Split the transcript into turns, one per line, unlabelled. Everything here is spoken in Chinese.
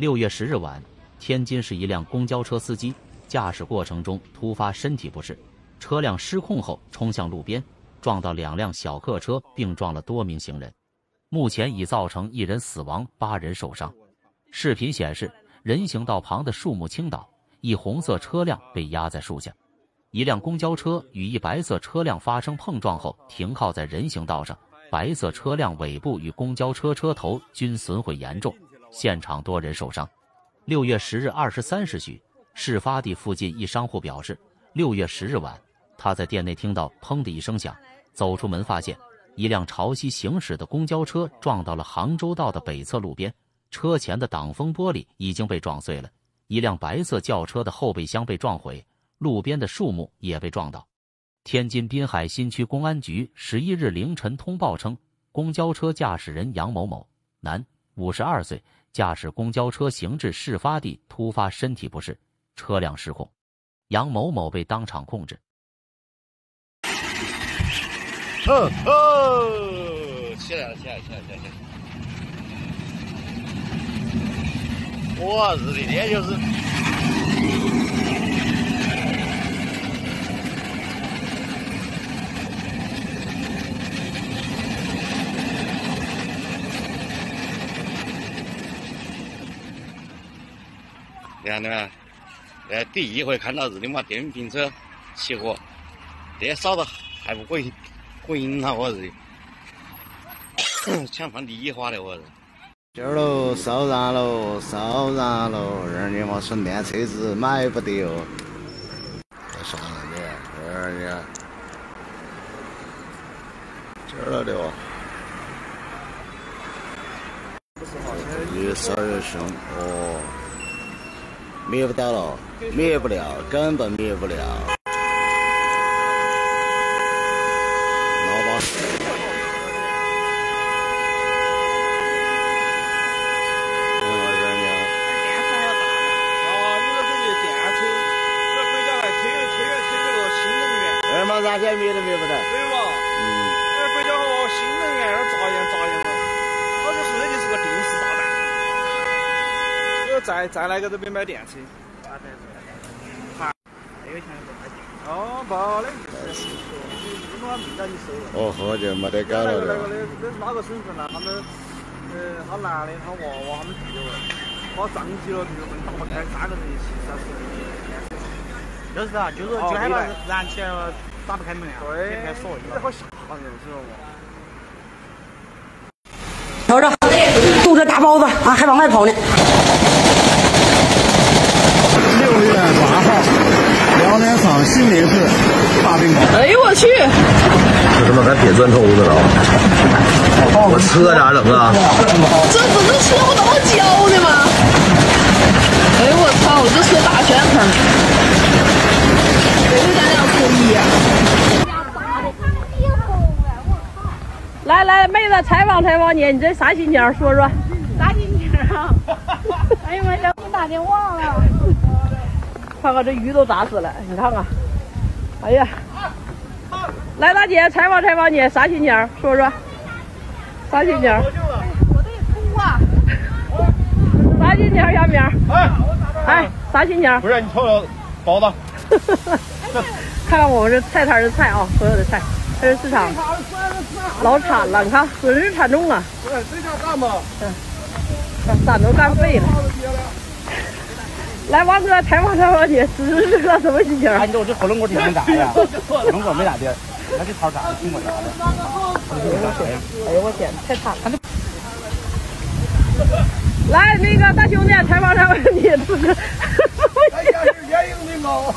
六月十日晚，天津市一辆公交车司机驾驶过程中突发身体不适，车辆失控后冲向路边，撞到两辆小客车，并撞了多名行人。目前已造成一人死亡，八人受伤。视频显示，人行道旁的树木倾倒，一红色车辆被压在树下。一辆公交车与一白色车辆发生碰撞后停靠在人行道上，白色车辆尾部与公交车车头均损毁严重。现场多人受伤。六月十日二十三时许，事发地附近一商户表示，六月十日晚，他在店内听到“砰”的一声响，走出门发现一辆朝西行驶的公交车撞到了杭州道的北侧路边，车前的挡风玻璃已经被撞碎了，一辆白色轿车的后备箱被撞毁，路边的树木也被撞倒。天津滨海新区公安局十一日凌晨通报称，公交车驾驶人杨某某，男，五十二岁。驾驶公交车行至事发地，突发身体不适，车辆失控，杨某某被当场控制。
哦哦，起来了，起来了，起来，起来！我日的天就是。看到没？呃，第一回看到日的嘛，电瓶车起火，这烧的还不回回应他，我日的，抢放礼花的我日。
今儿喽，烧燃喽，烧燃喽，二你妈纯电车子买不得哦。再上点，二你，今儿了的哦。越烧越凶哦。灭不到了，灭不了，根本灭不了。老板。二毛三千灭都灭不到。
再再来个这边买电车。哦，不的，
哦，好就没得搞了。
那个那个那是哪个省份呢？他们呃，他男的，他娃娃，他们弟娃，把账结了，就能打不开，三个人一起三十。
就是啊，就是就害怕燃起来了，打不开门啊，
对，
开锁。
这好吓人，知道不？
瞅着，堵着大包子啊，还往外跑呢。
六月八号。辽宁省新民市大冰雹。
哎呦我去！
这他妈还铁砖头子了！我车咋整啊？
这不这车不都胶的吗？哎呦我操！这车大全坑，有点点可以呀。来来，妹子采访采访你，你这啥心情？说说。
哎呀妈呀！你打电话了。
看看这鱼都咋死了？你看看，哎呀，来大姐采访采访你，啥心情？说说，啥心情？
我得哭啊！
啥心情？小明？哎，哎，啥心情？
不是你瞅瞅包子。
看看我们这菜摊的菜啊，所有的菜，这是市场老产了，你看损失惨重啊！
对，这下干吧。
嗯，伞都干废了。来，王哥采访采访你，此时此刻什么心情？
哎，你说我这火龙果挺能咋呀，火龙果没咋地，那这桃咋的？苹果啥的？
哎呦我天，太惨了！来，那个大兄弟采访采访你，此刻。
哎呀，是原因的吗？